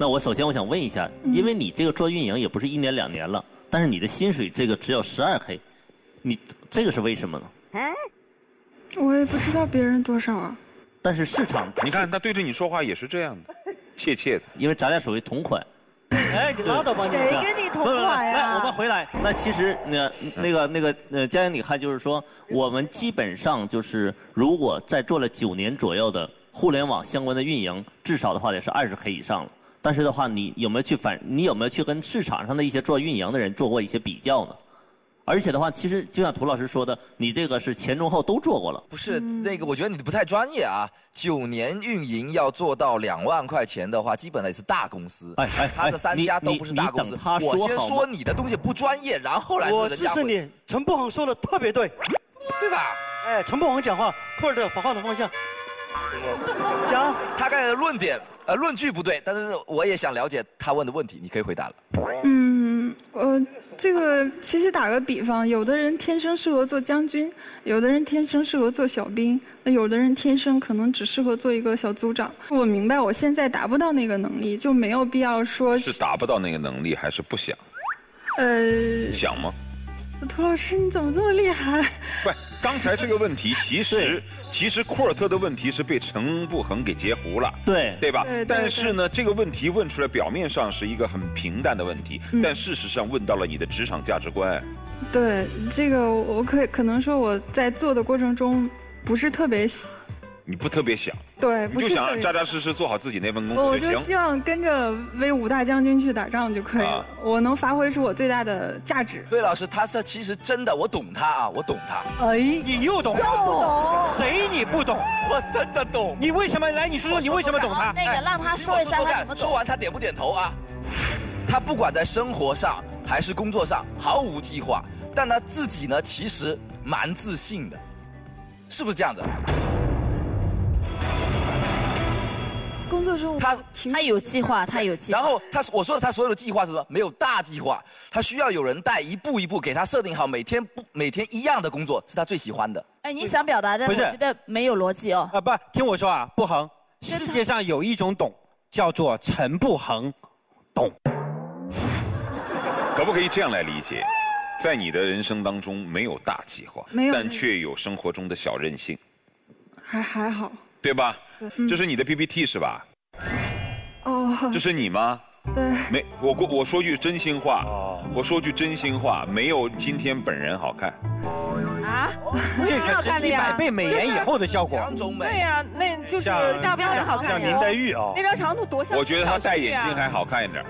那我首先我想问一下，因为你这个做运营也不是一年两年了，但是你的薪水这个只有十二 K，你这个是为什么呢？我也不知道别人多少啊。但是市场，你看他对着你说话也是这样的，怯怯的。因为咱俩属于同款。哎，你拉倒吧你！谁跟你同款呀？来，我们回来。那其实那那个那个呃，佳莹，你看，就是说，我们基本上就是，如果在做了九年左右的互联网相关的运营，至少的话得是二十 K 以上了。但是的话，你有没有去反？你有没有去跟市场上的一些做运营的人做过一些比较呢？而且的话，其实就像涂老师说的，你这个是前中后都做过了。不是那个，我觉得你不太专业啊。九年运营要做到两万块钱的话，基本上也是大公司。哎哎他的三家都不是大公司你你等他。说我先说你的东西不专业，然后来我支持你，陈不恒说的特别对，对吧？哎，陈不恒讲话，库尔特把话筒放下。讲，他刚才的论点呃论据不对，但是我也想了解他问的问题，你可以回答了。嗯，呃，这个其实打个比方，有的人天生适合做将军，有的人天生适合做小兵，那有的人天生可能只适合做一个小组长。我明白，我现在达不到那个能力，就没有必要说是达不到那个能力，还是不想？呃，想吗？涂老师你怎么这么厉害？不，刚才这个问题其实其实库尔特的问题是被陈不恒给截胡了，对对吧？对对但是呢，这个问题问出来，表面上是一个很平淡的问题，嗯但事实上问到了你的职场价值观。对这个，我可以可能说我在做的过程中不是特别喜，你不特别想，对，你就想扎扎实实做好自己那份工我作就行。就希望跟着威武大将军去打仗就可以了，啊我能发挥出我最大的价值。魏，老师，他是其实真的，我懂他啊，我懂他，哎，你又懂？又懂谁你不懂？我真的懂。你为什么来？你说说你为什么懂他？那个让他说一下说看他怎么懂。说完他点不点头啊？他不管在生活上还是工作上毫无计划，但他自己呢其实蛮自信的，是不是这样子？工作中他他有计划，他有计划。然后他我说的他所有的计划是什么？没有大计划，他需要有人带，一步一步给他设定好每天不每天一样的工作，是他最喜欢的。哎，你想表达的，我不是觉得没有逻辑哦。啊，不，听我说啊，不恒，世界上有一种懂，叫做陈不恒，懂。可不可以这样来理解？在你的人生当中没有大计划，没有但却有生活中的小任性，还还好。对吧？嗯这是你的 PPT 是吧？哦，这是你吗？对，没，我过我说句真心话，我说句真心话，没有今天本人好看。啊，这可是一百倍美颜以后的效果。两种美。对呀、那就是照片很好看像。林黛玉啊那张长度多像我觉得她戴眼镜还好看一点。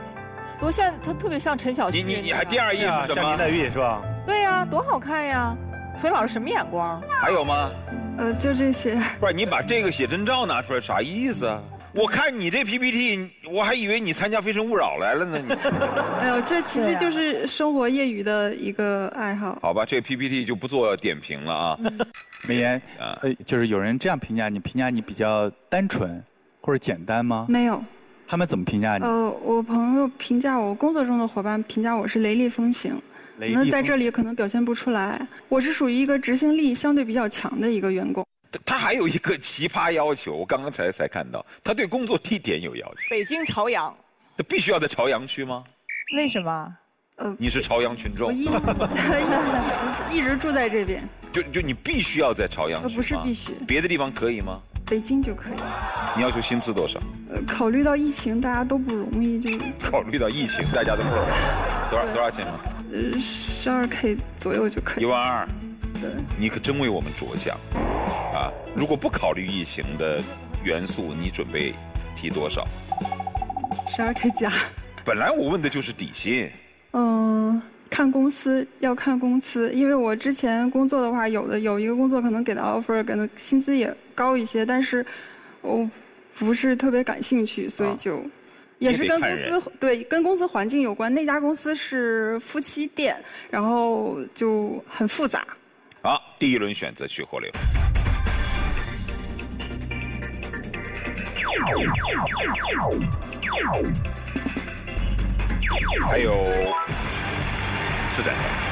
多像她特别像陈小旭。你你你还第二页是什么？像林黛玉是吧？对呀、多好看呀！涂老师什么眼光？还有吗？呃，就这些。不是你把这个写真照拿出来啥意思啊？我看你这 PPT，我还以为你参加《非诚勿扰》来了呢。你 哎呦，这其实就是生活业余的一个爱好。好吧，这个 PPT 就不做点评了啊。美颜，啊呃，就是有人这样评价你，评价你比较单纯或者简单吗？没有，他们怎么评价你？呃，我朋友评价我，工作中的伙伴评价我是雷厉风行。雷那在这里可能表现不出来，我是属于一个执行力相对比较强的一个员工。他还有一个奇葩要求，我刚刚才才看到，他对工作地点有要求，北京朝阳。他必须要在朝阳区吗？为什么？呃，你是朝阳群众我，一一直住在这边，就就你必须要在朝阳区呃，不是必须，别的地方可以吗？北京就可以。你要求薪资多少？呃，考虑到疫情，大家都不容易，就考虑到疫情，大家都不容易多少多少钱吗？呃十二 k 左右就可以。一万二。对，你可真为我们着想啊！如果不考虑异形的元素，你准备提多少？十二 k 加。本来我问的就是底薪，嗯，看公司要看公司，因为我之前工作的话，有的有一个工作可能给的 offer 可能薪资也高一些，但是我不是特别感兴趣，所以就。也是跟公司对跟公司环境有关。那家公司是夫妻店，然后就很复杂。好，第一轮选择去火流。还有四盏灯。